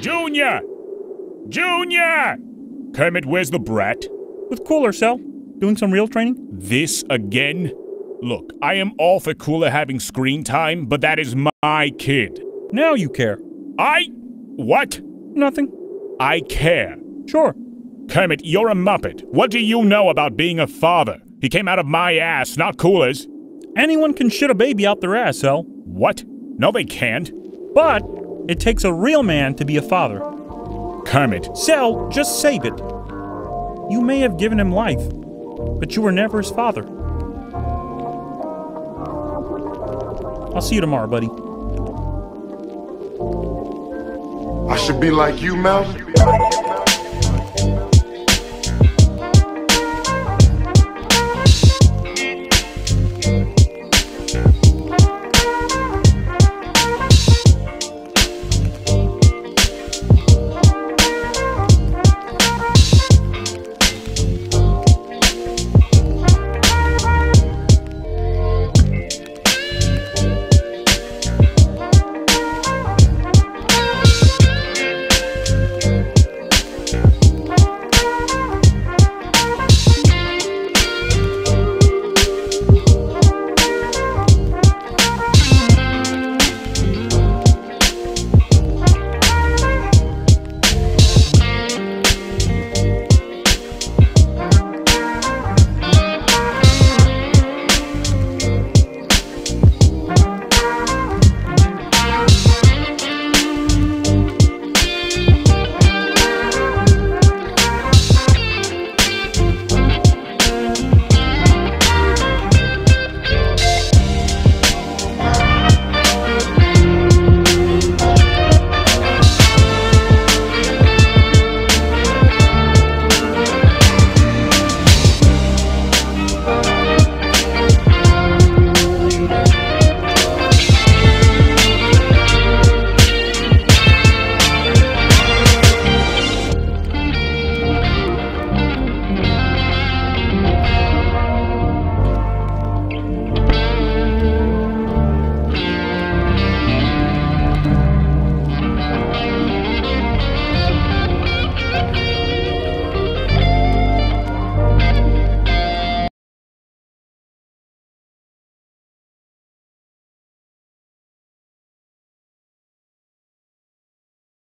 Junior! Junior! Kermit, where's the brat? With Cooler, Cell. Doing some real training? This again? Look, I am all for Cooler having screen time, but that is my kid. Now you care. I. What? Nothing. I care. Sure. Kermit, you're a Muppet. What do you know about being a father? He came out of my ass, not Cooler's. Anyone can shit a baby out their ass, Cell. What? No, they can't. But it takes a real man to be a father. Kermit. Cell, just save it. You may have given him life, but you were never his father. I'll see you tomorrow, buddy. I should be like you, Melvin.